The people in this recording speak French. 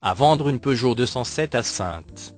À vendre une Peugeot 207 à Saintes.